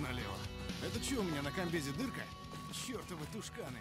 налево. Это что у меня на комбезе дырка? Чёртовы тушканы.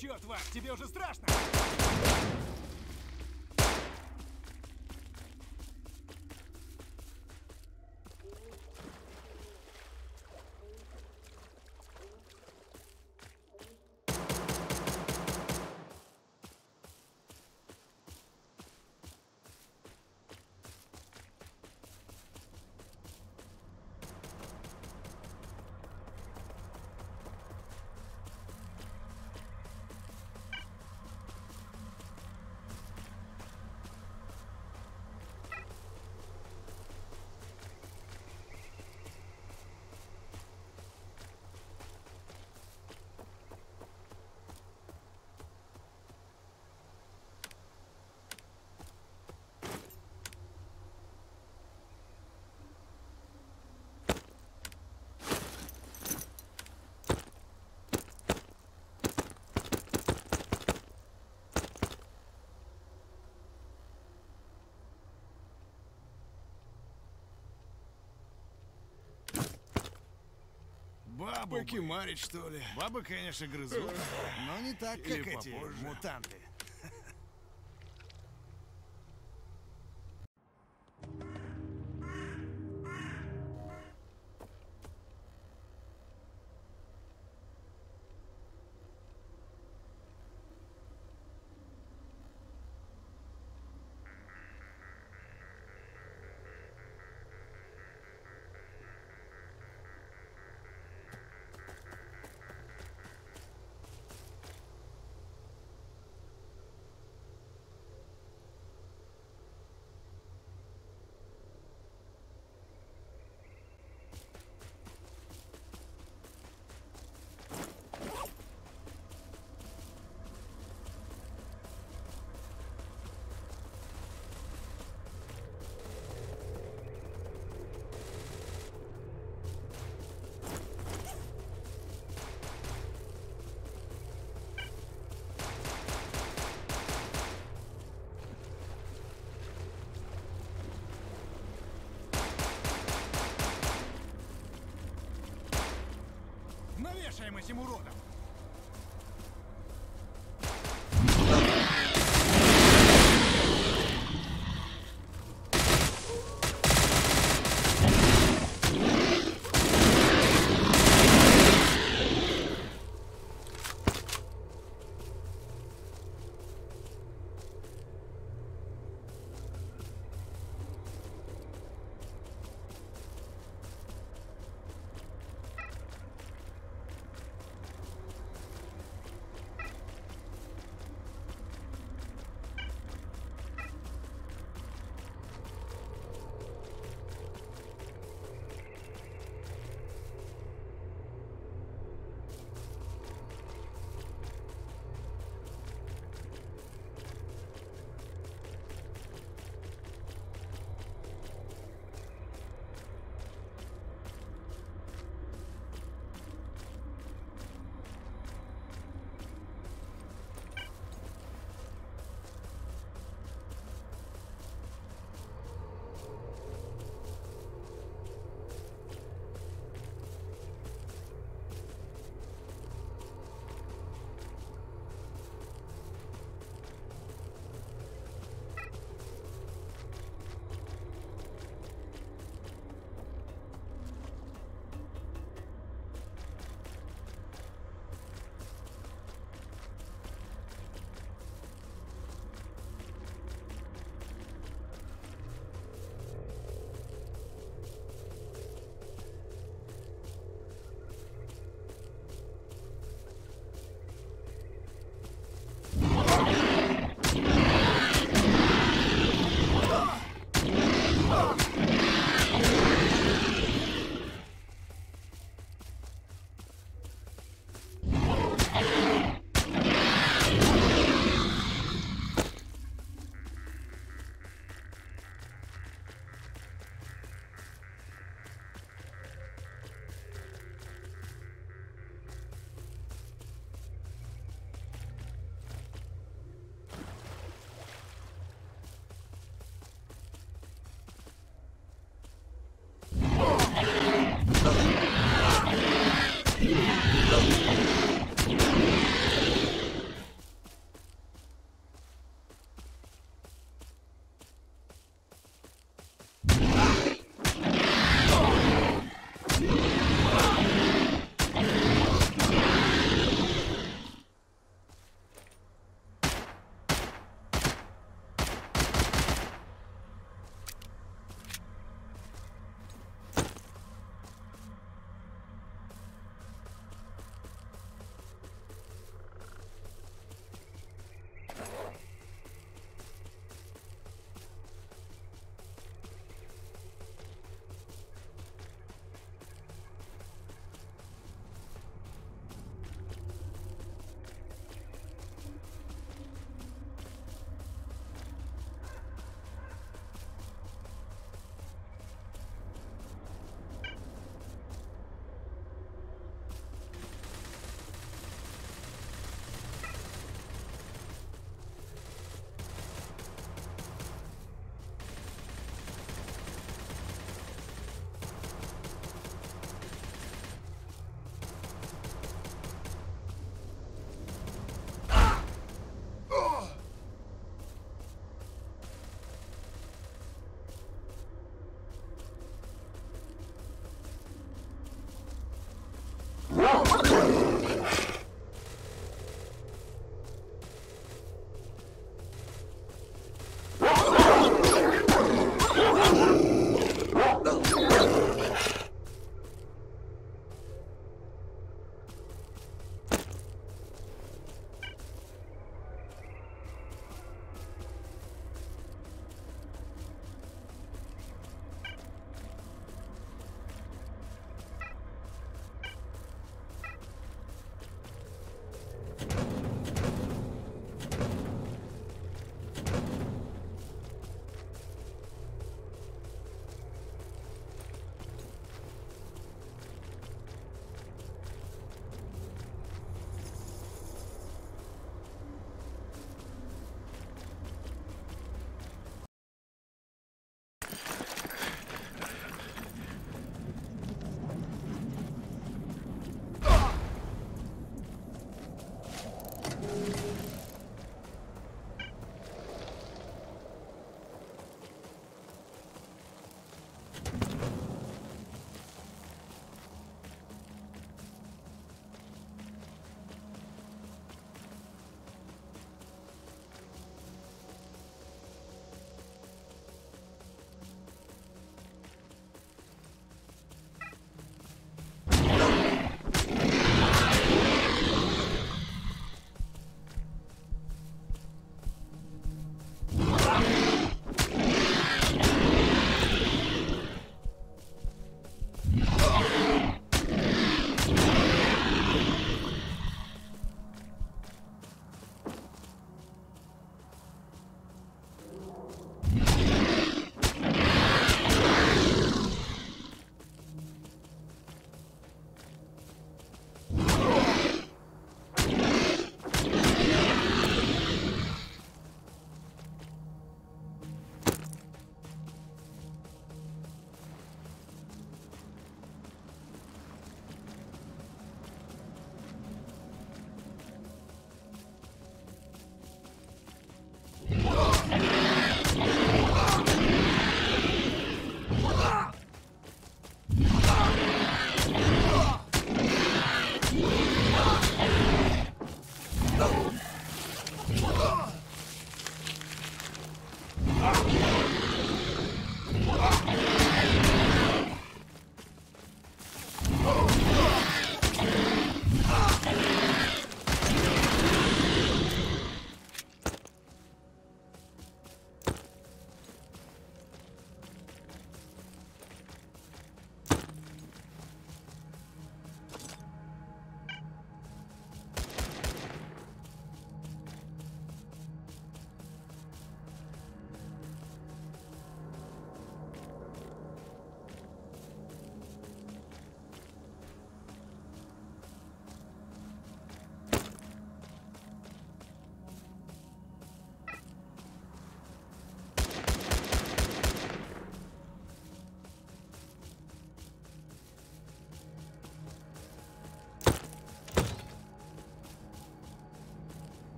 Черт, Вась, тебе уже страшно? Бабу бы. Покемарить, что ли? Бабы, конечно, грызут, но не так, как Или эти попозже. мутанты. Навешаем этим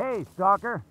Hey, stalker.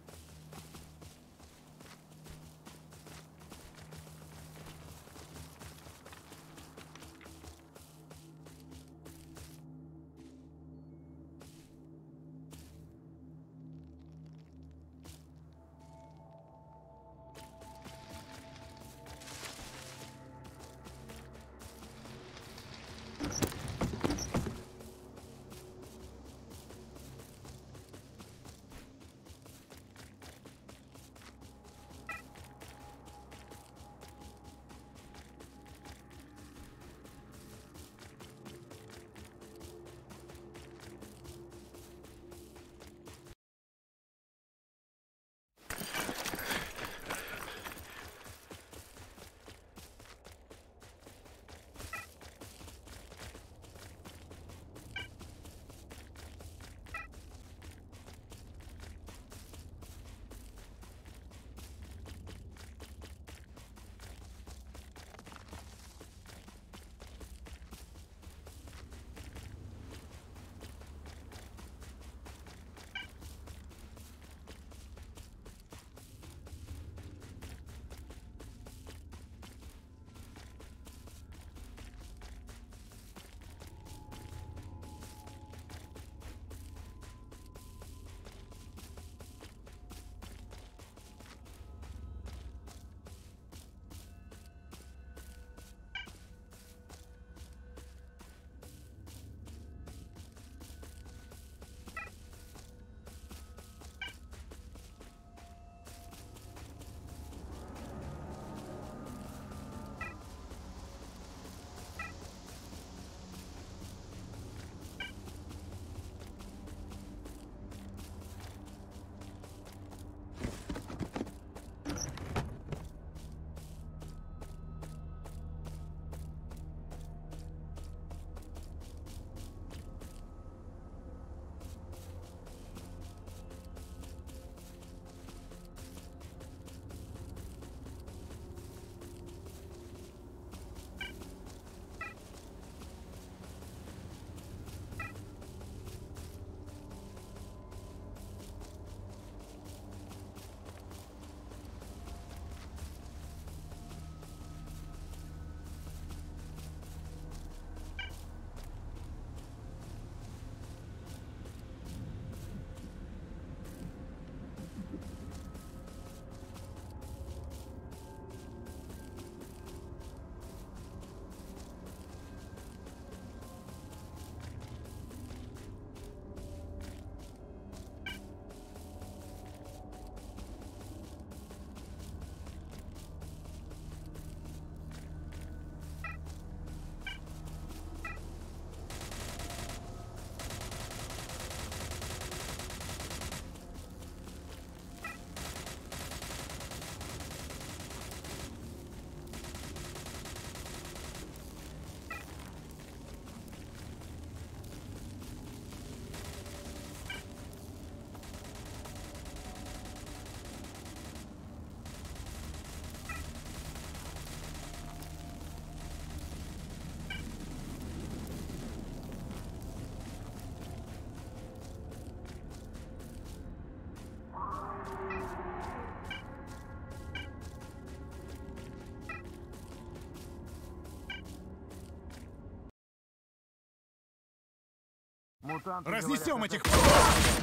Мутанты Разнесем говорят, этих...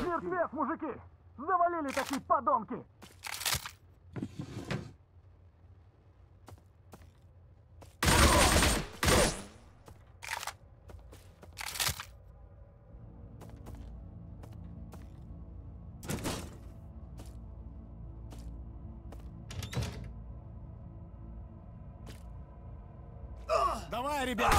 Мертвец, мужики! Завалили такие подонки! Давай, ребят!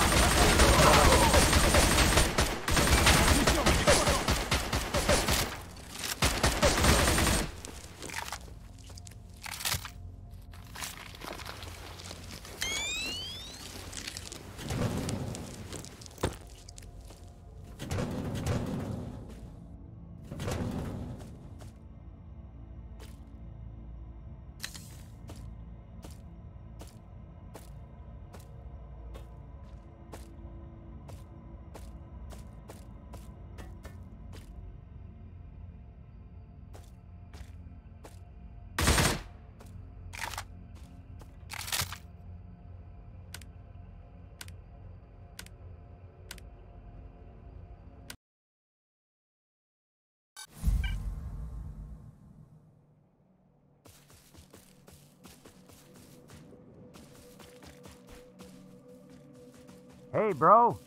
Hey, bro.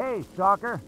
Hey, stalker.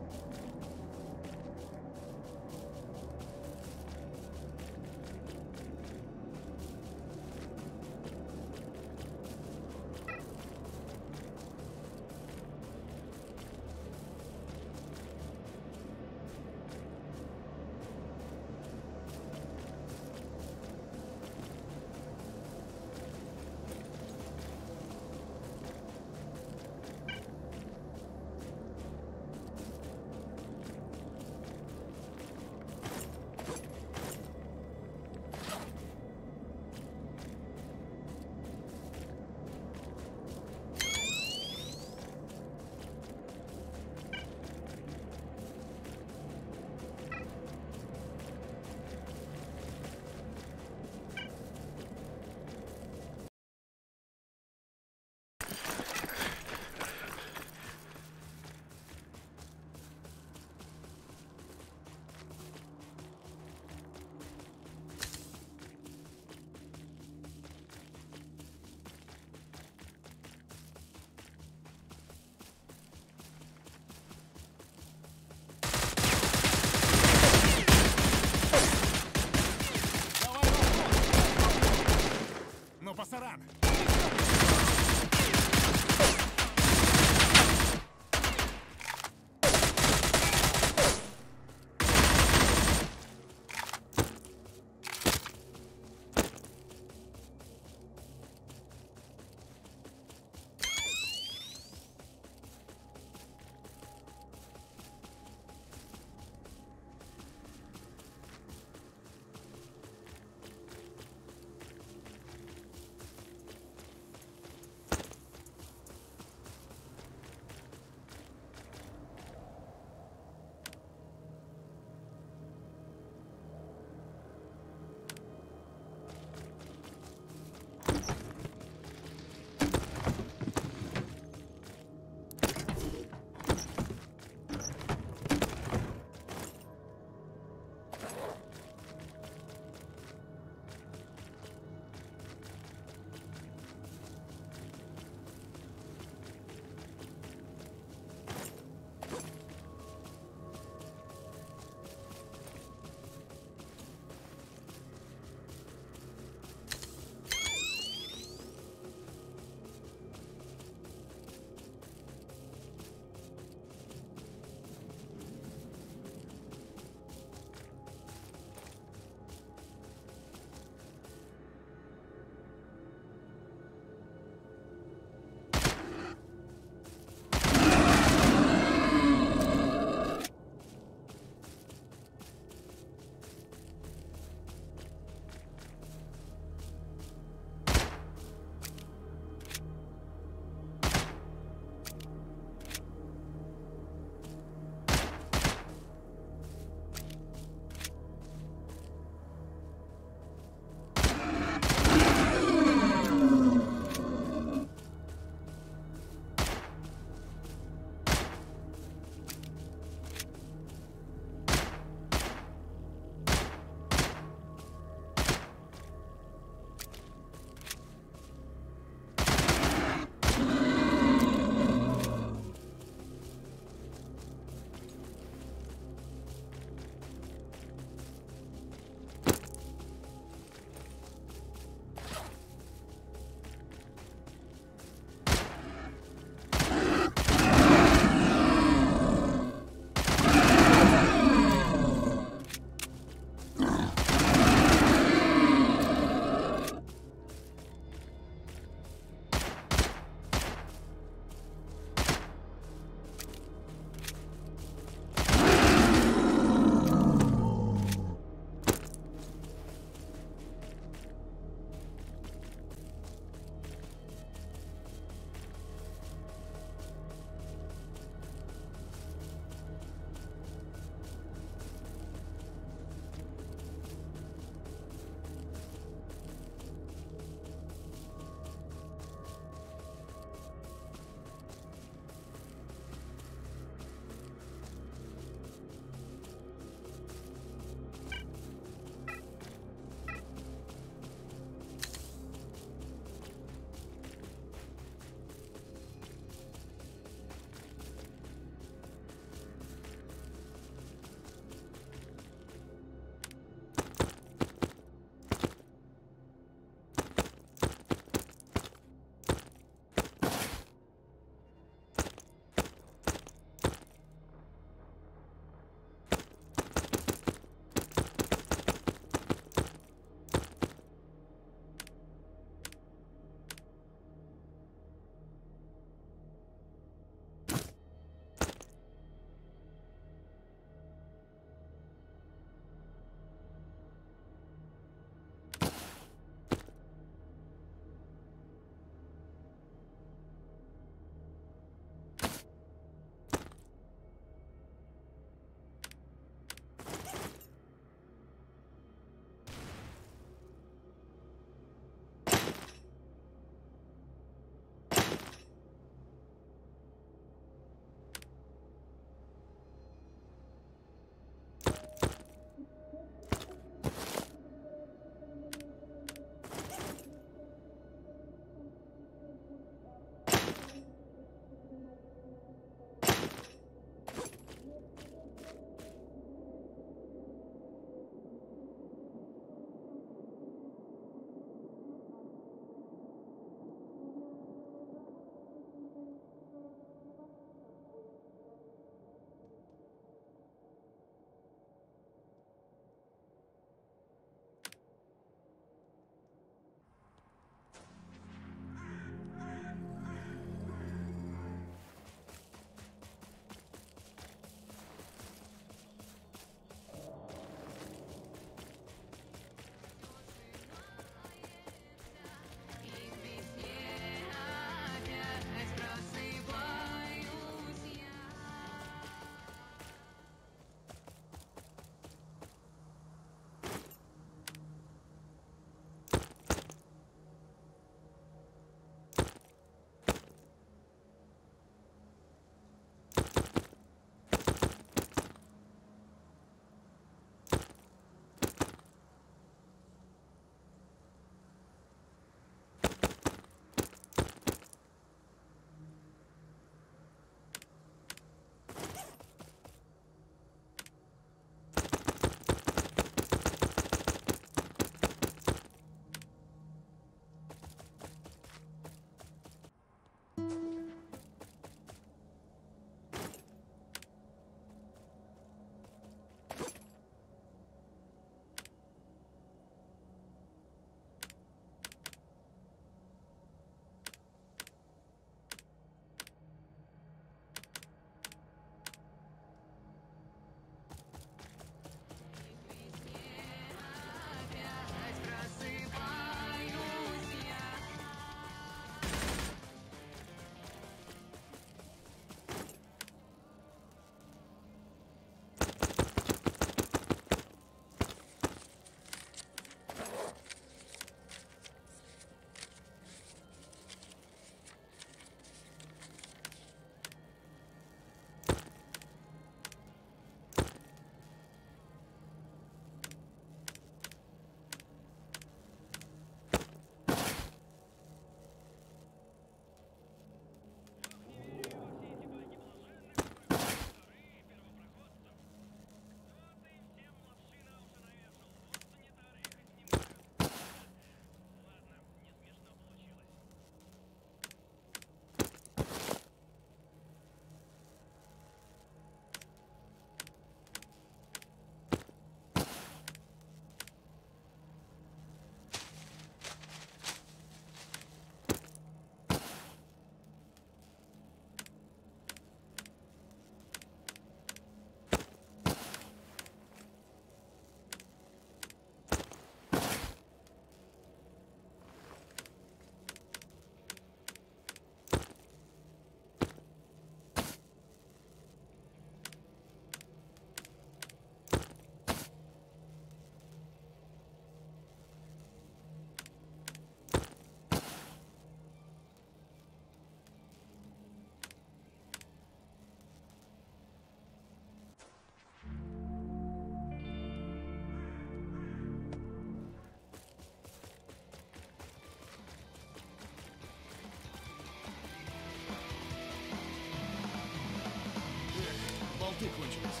кончились.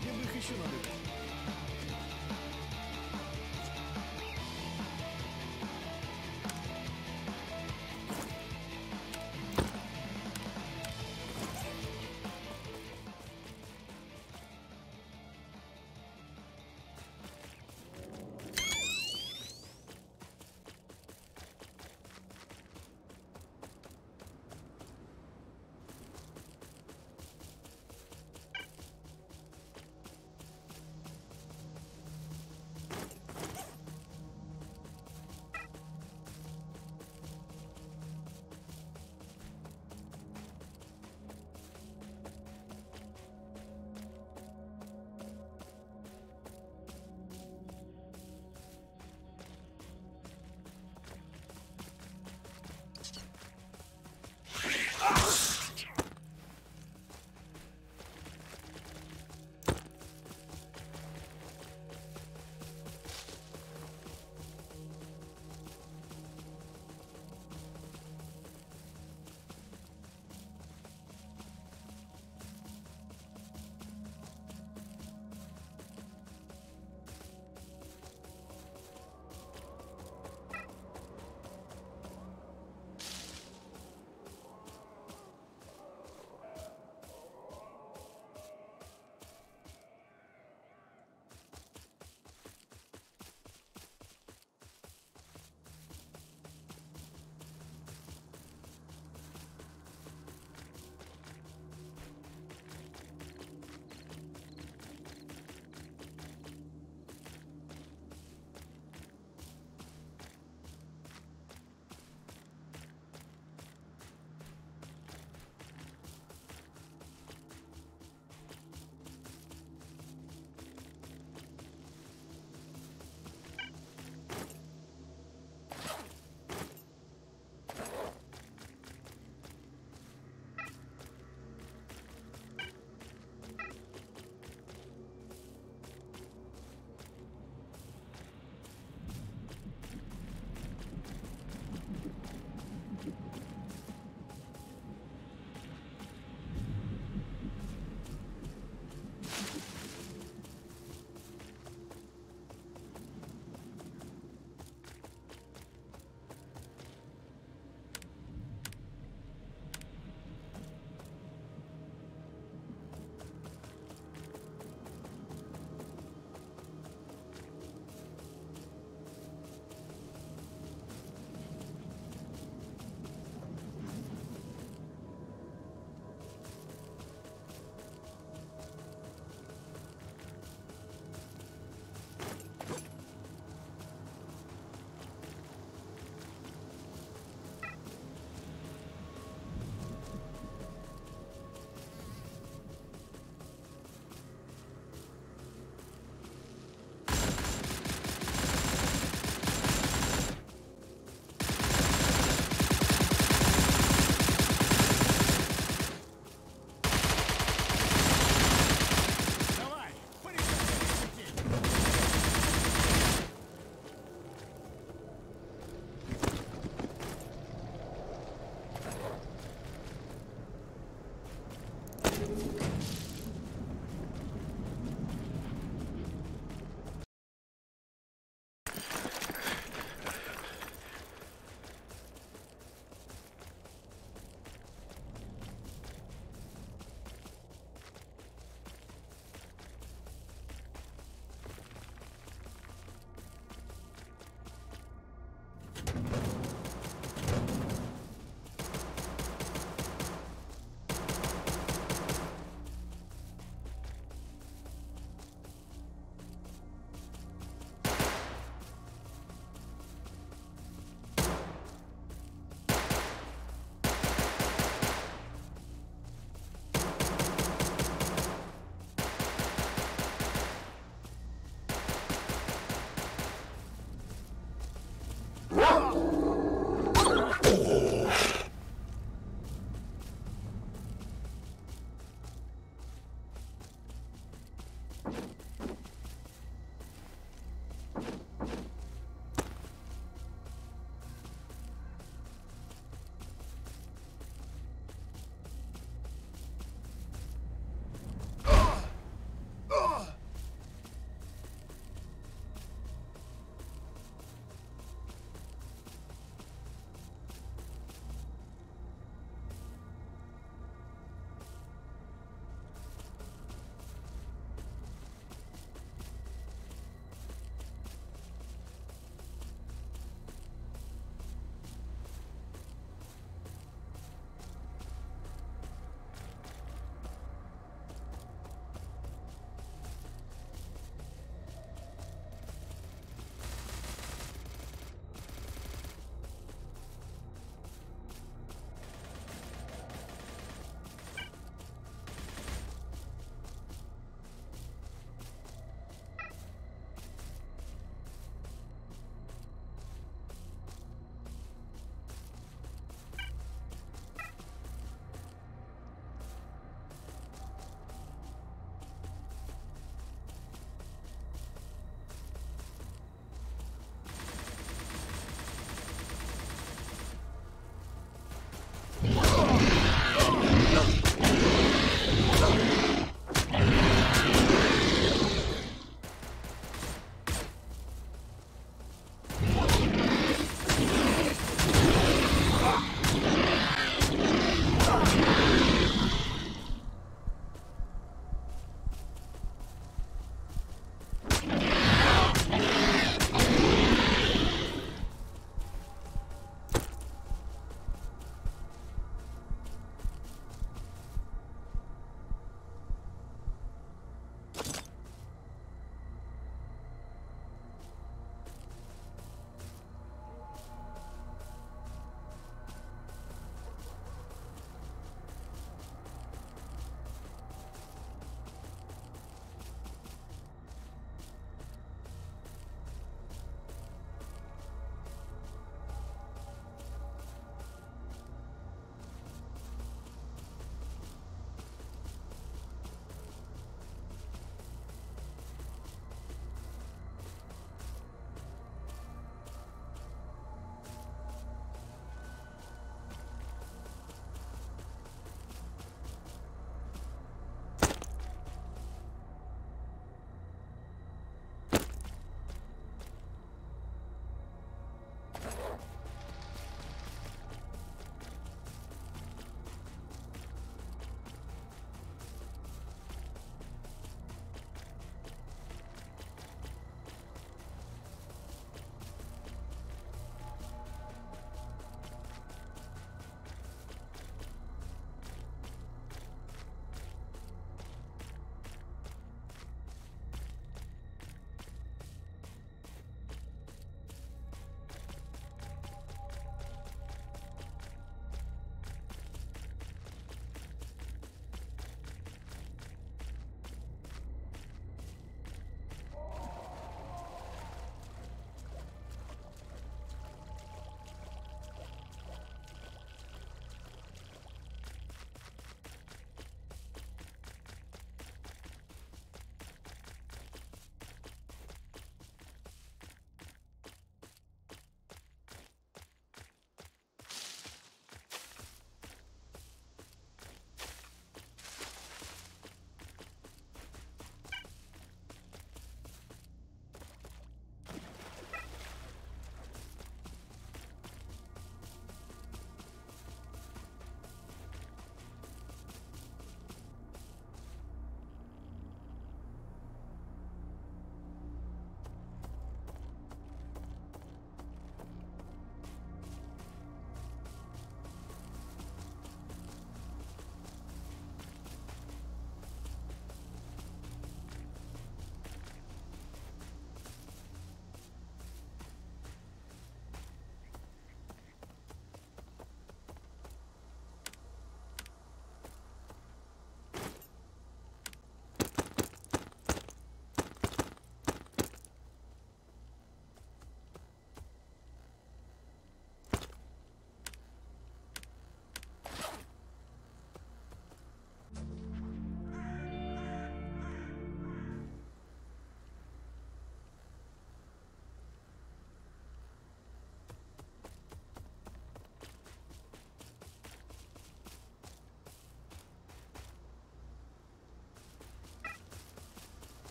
Где бы их еще надо?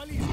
jabalí.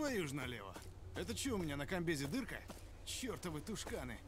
Твою ж налево. Это что у меня на комбезе дырка? Чёртовы тушканы.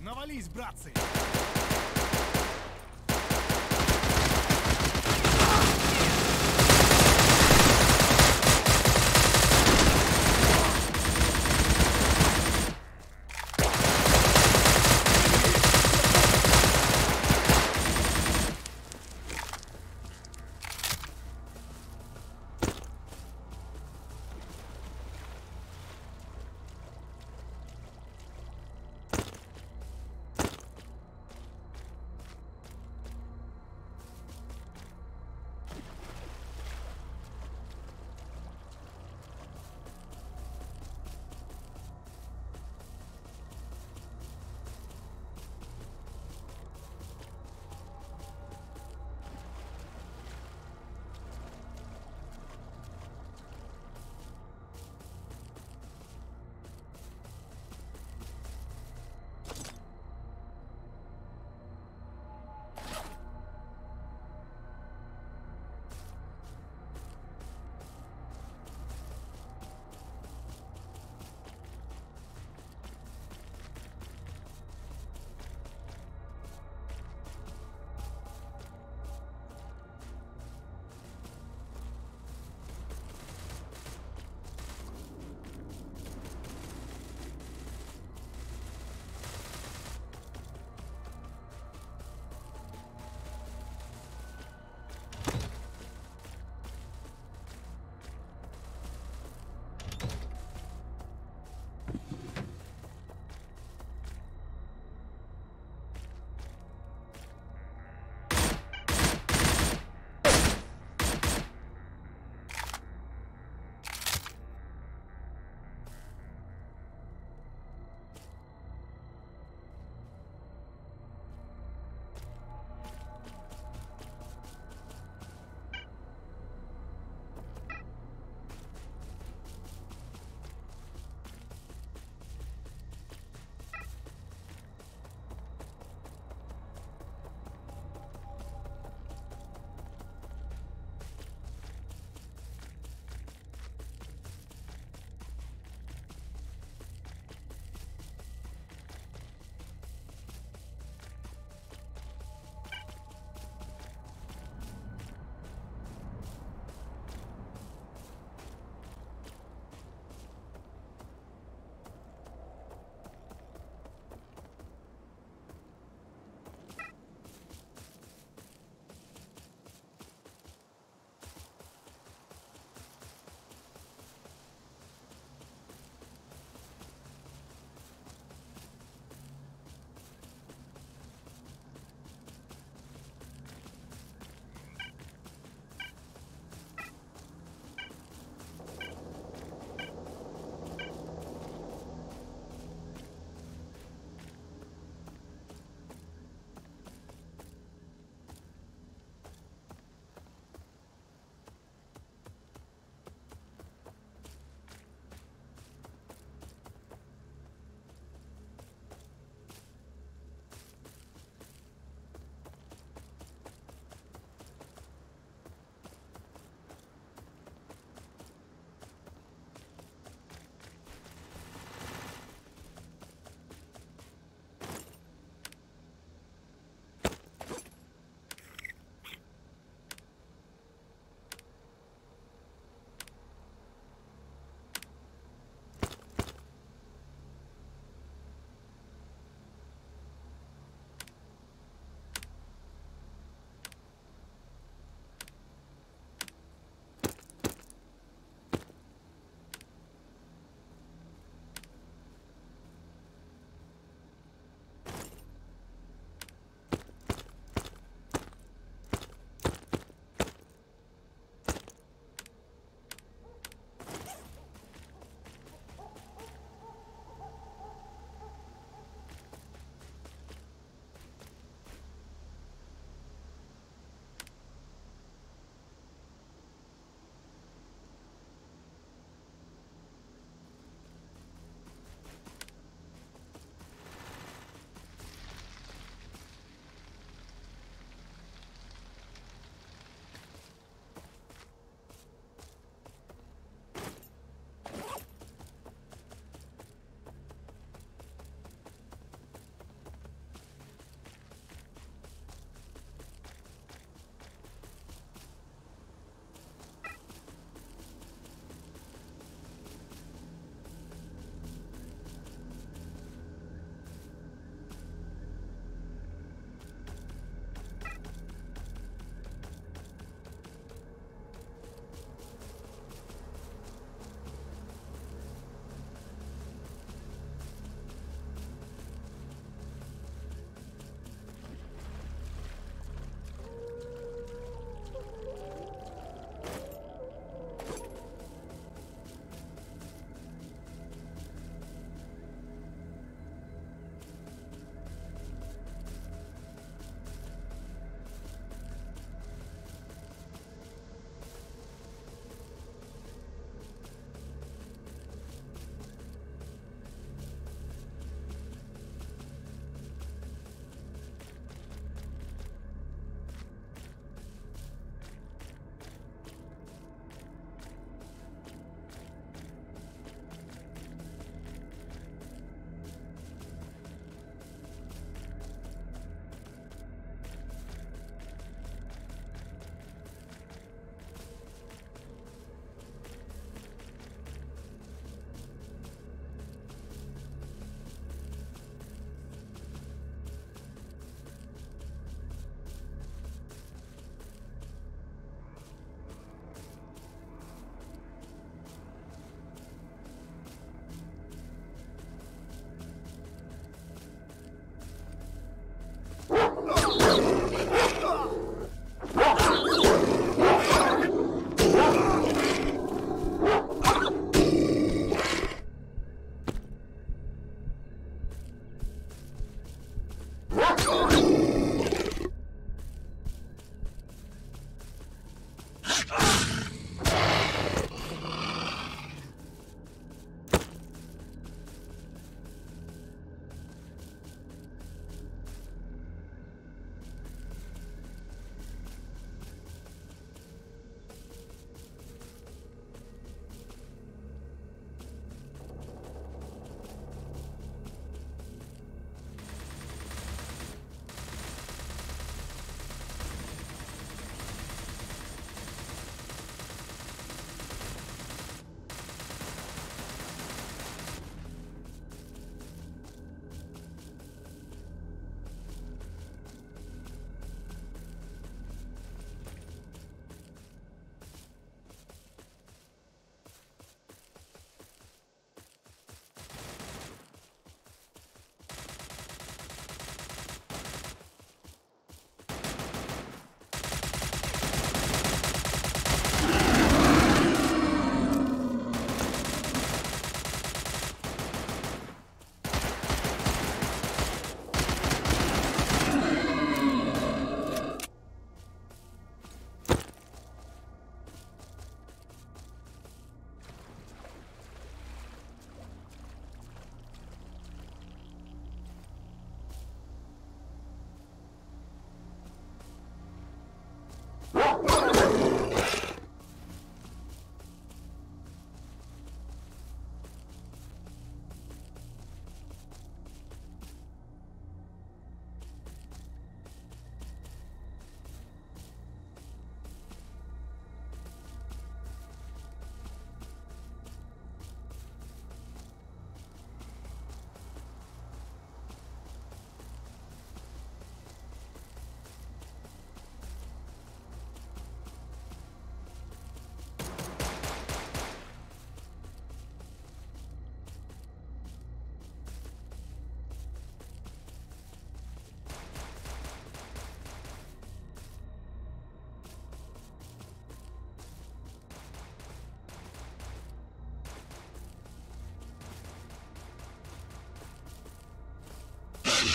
Навались, братцы!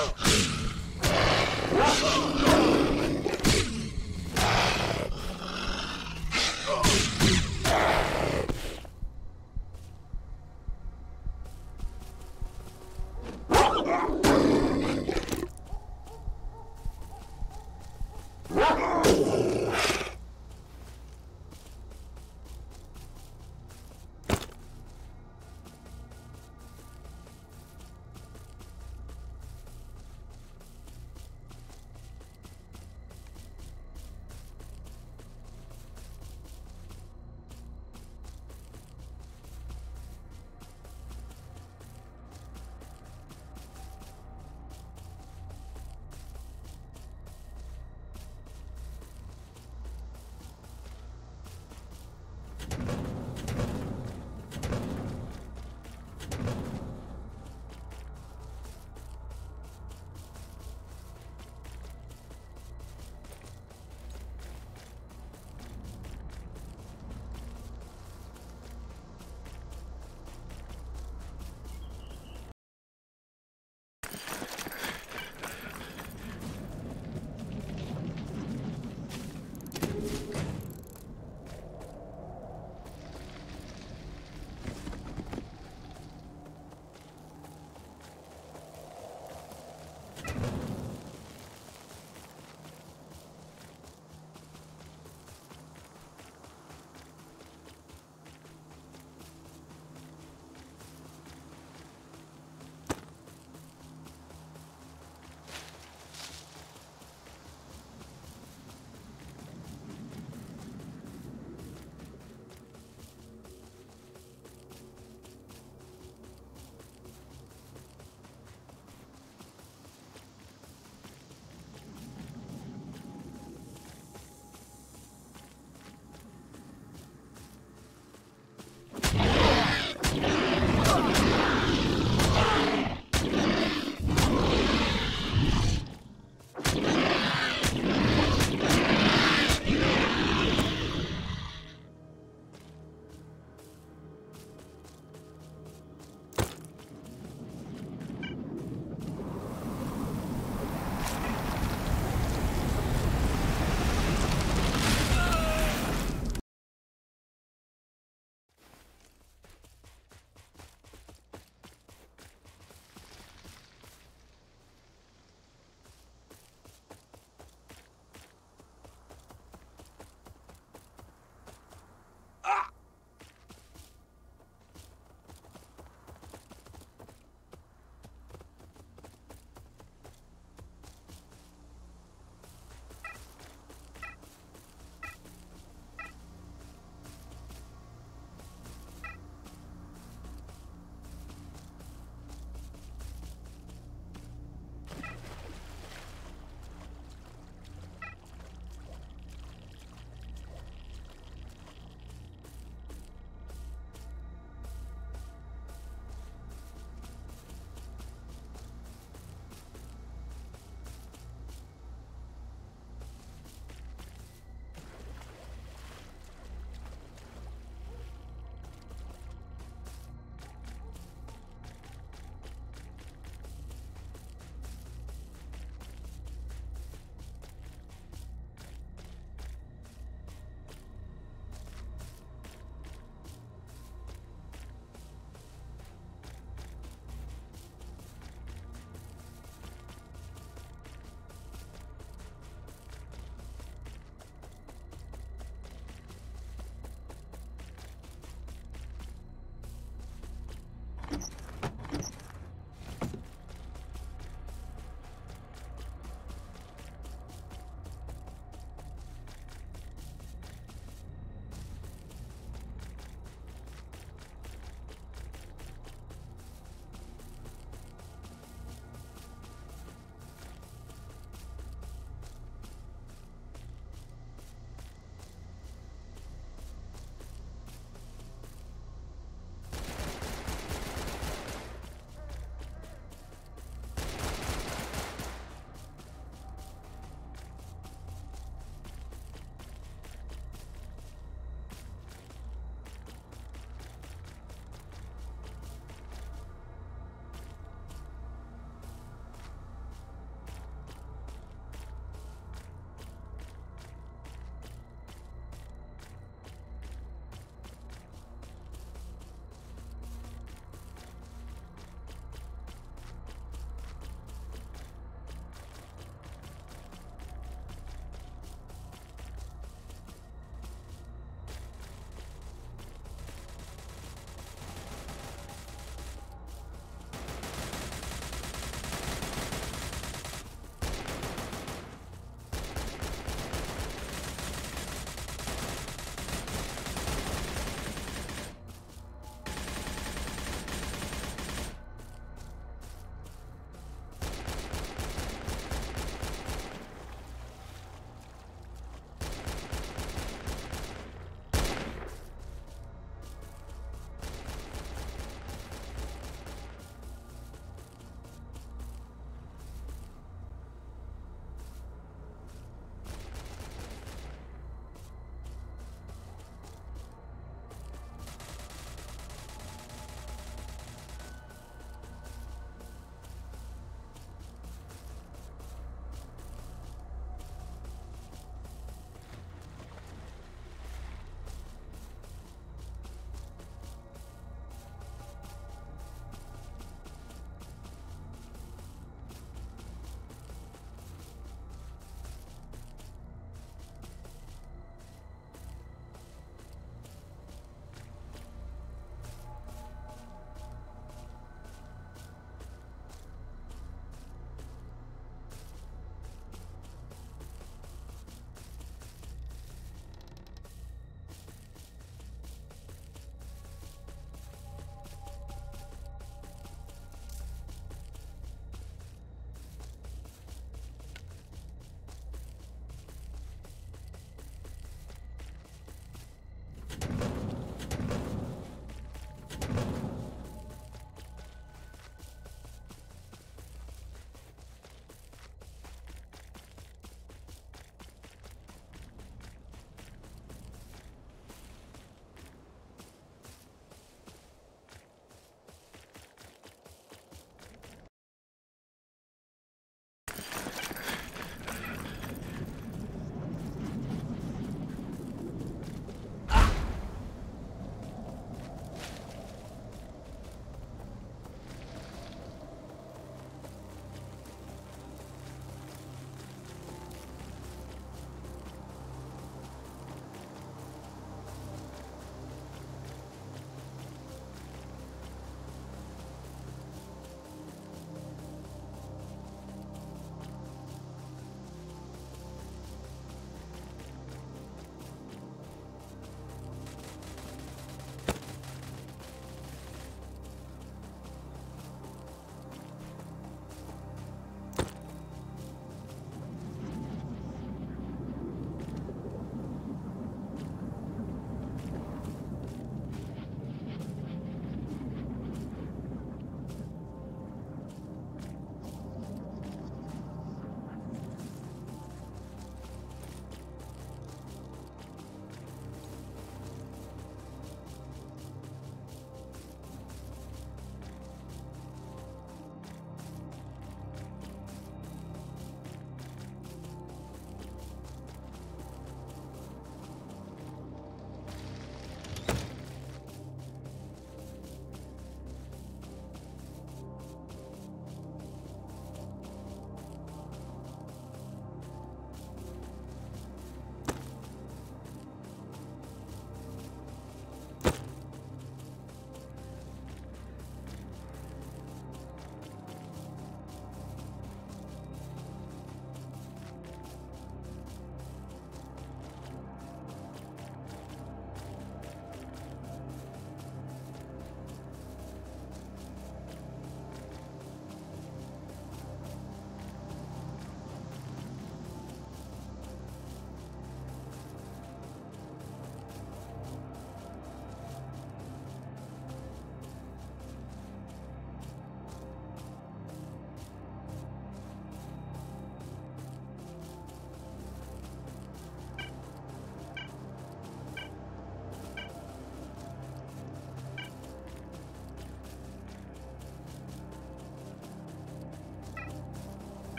Ruffle! Ruffle!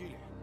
Ночью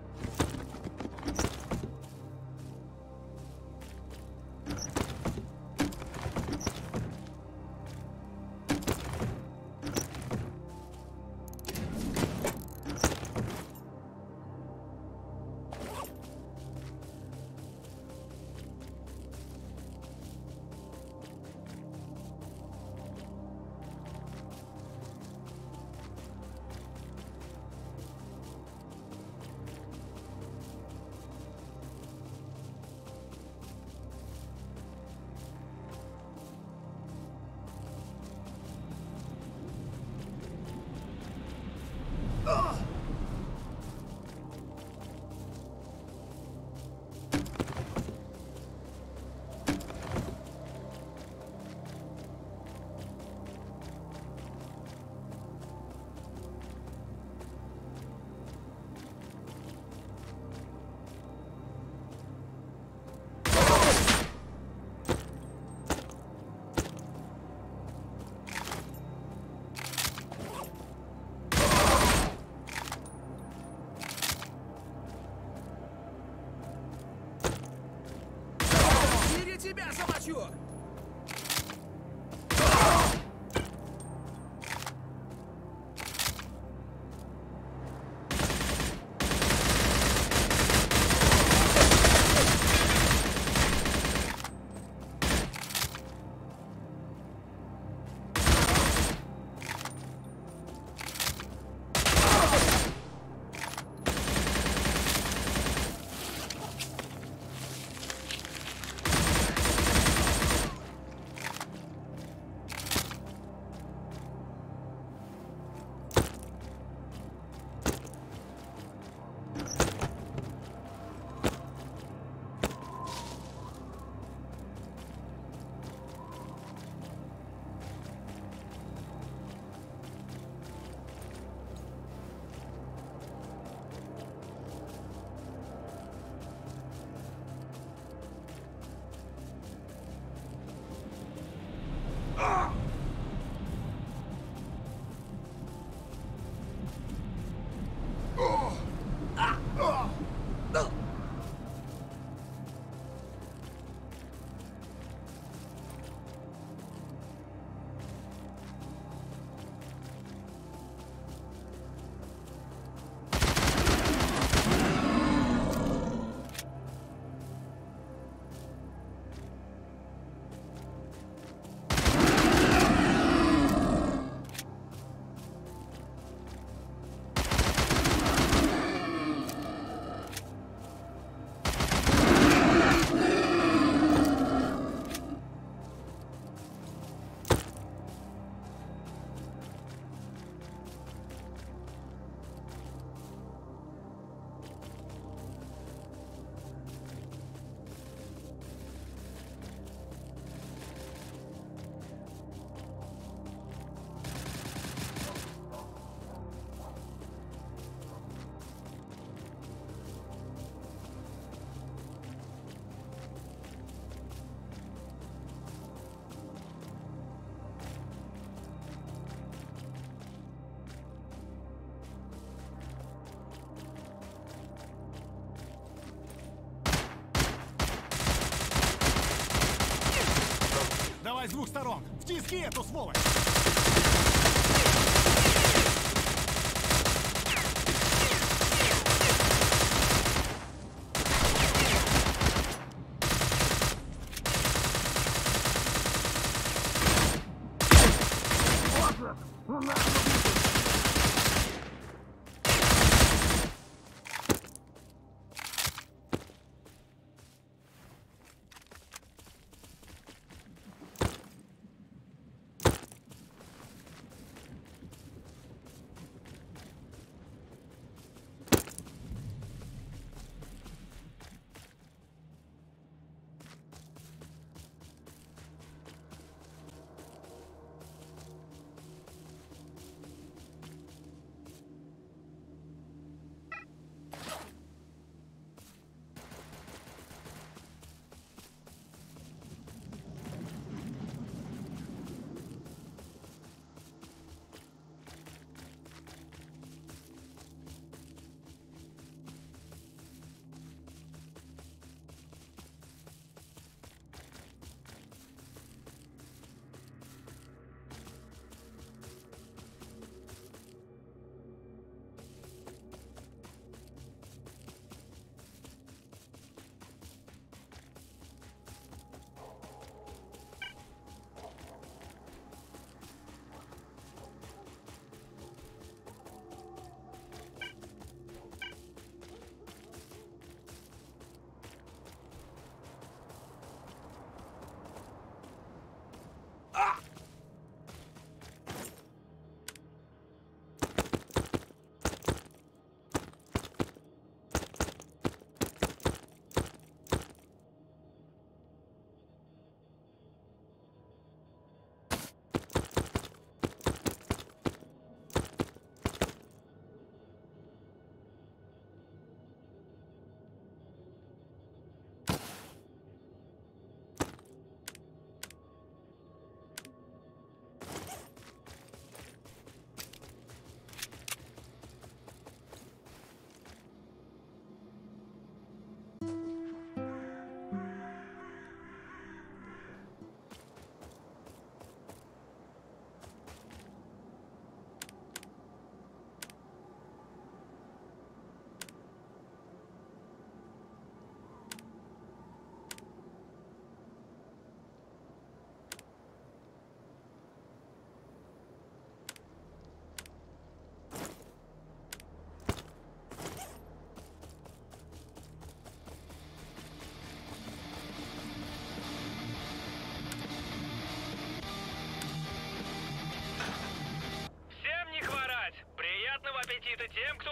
двух сторон! Втиски эту сволочь!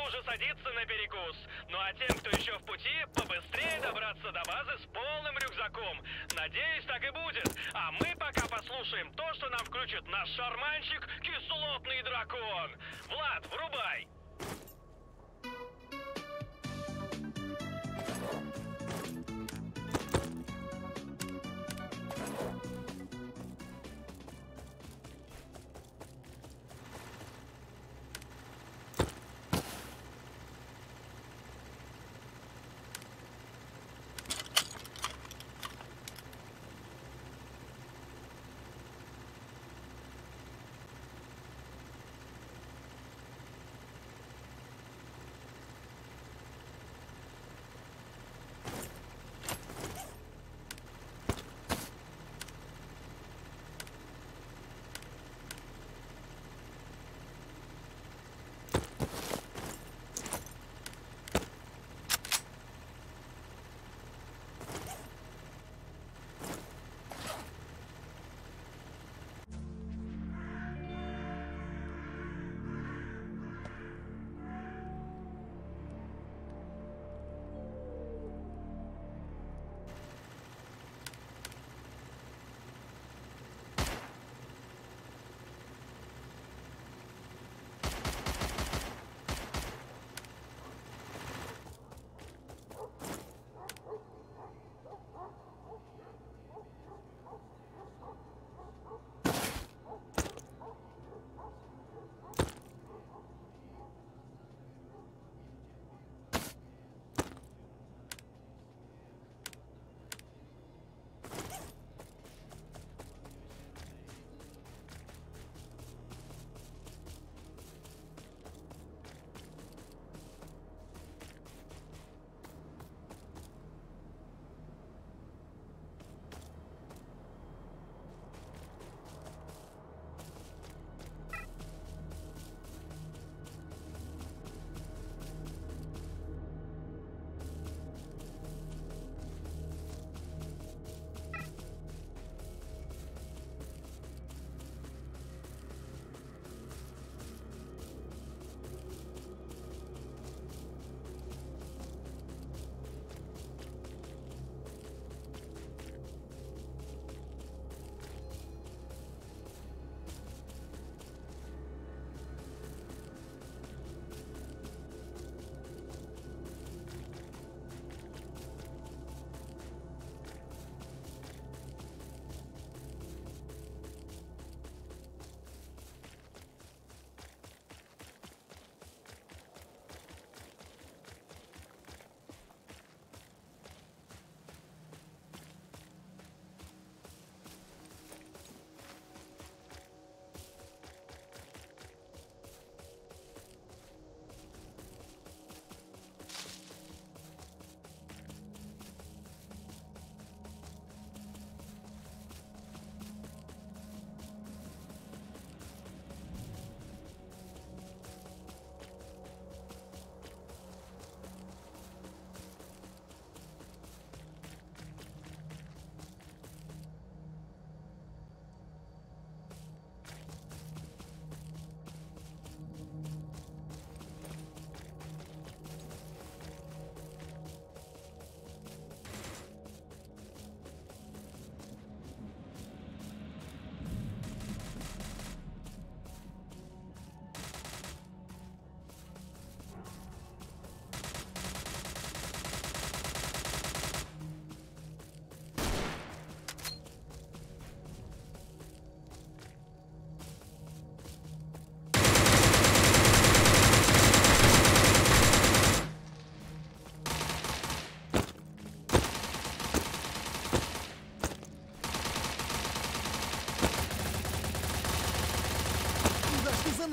Уже садиться на перекус. Ну а тем, кто еще в пути, побыстрее добраться до базы с полным рюкзаком. Надеюсь, так и будет. А мы пока послушаем то, что нам включит наш шарманщик Кислотный Дракон. Влад, врубай!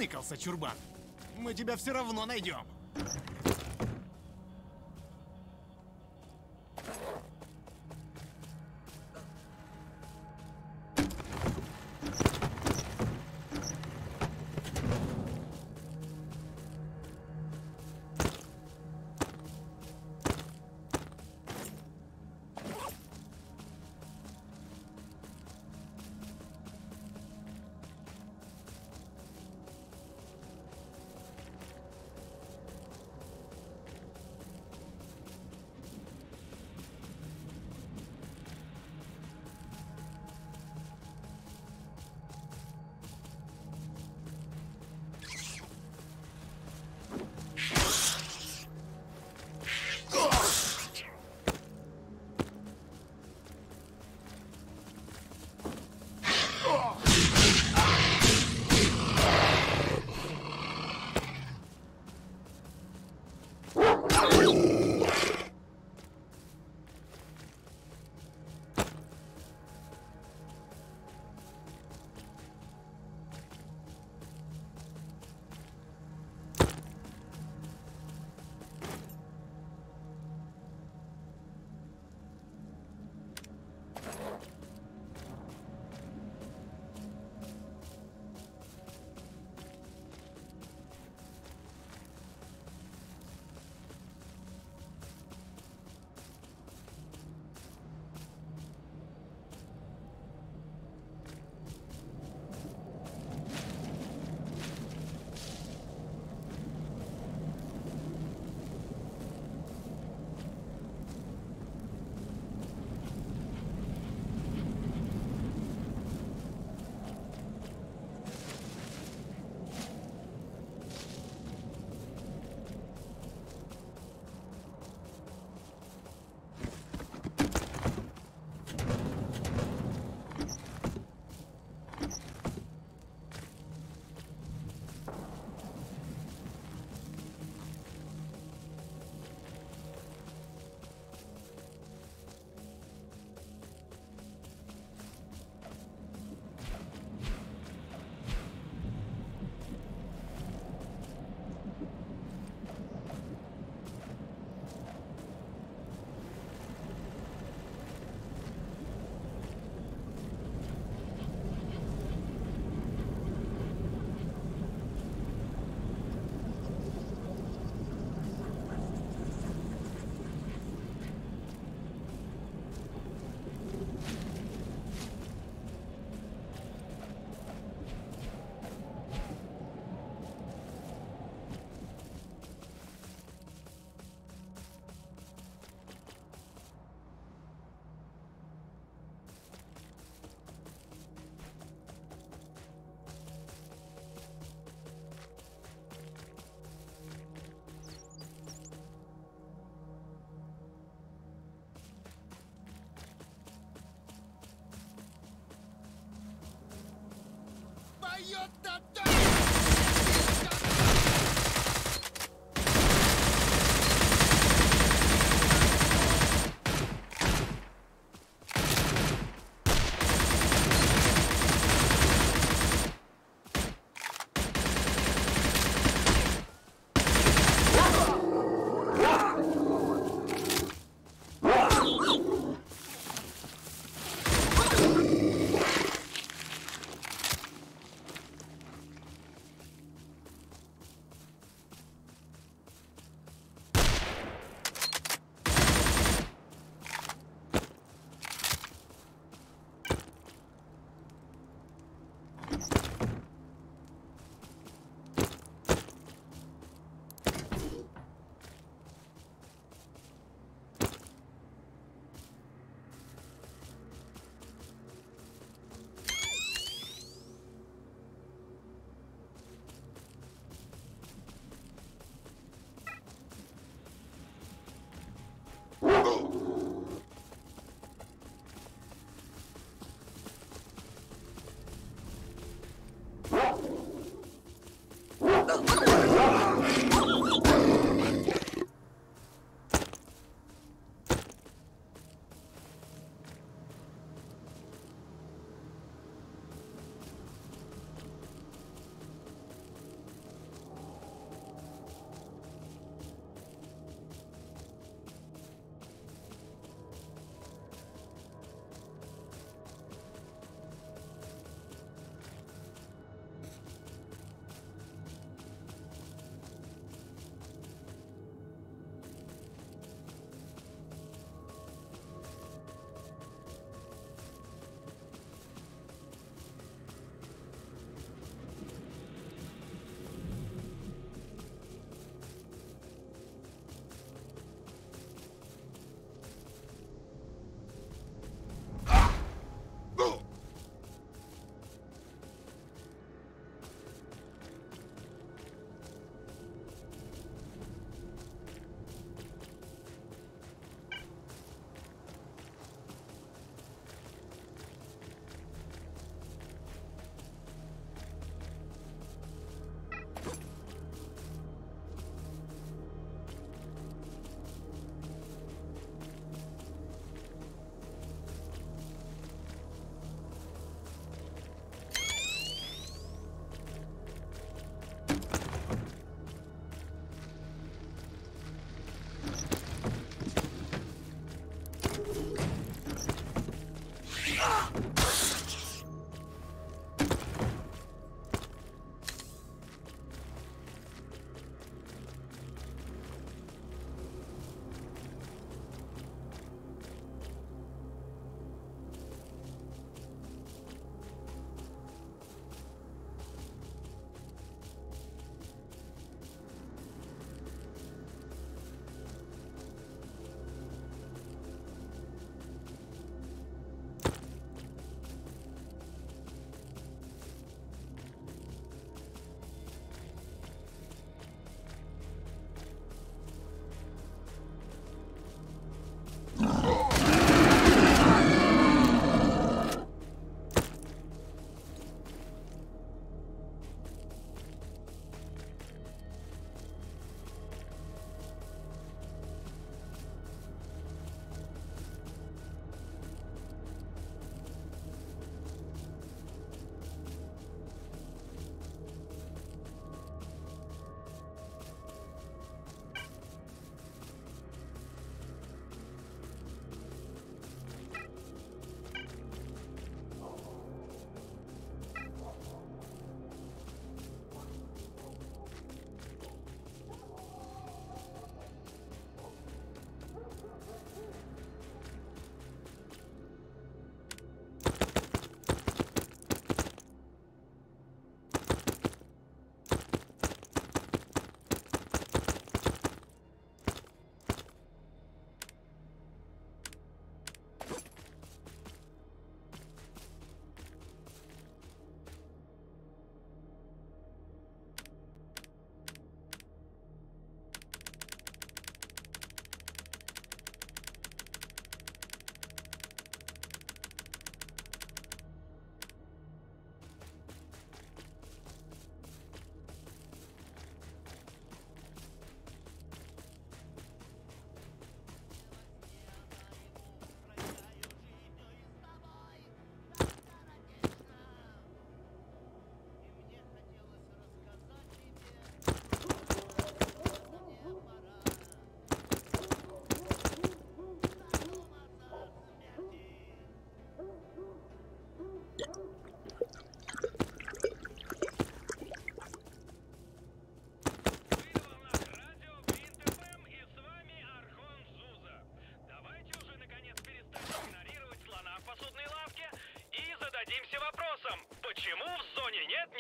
Заныкался, чурбан? Мы тебя все равно найдем. よった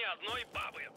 ни одной бабы.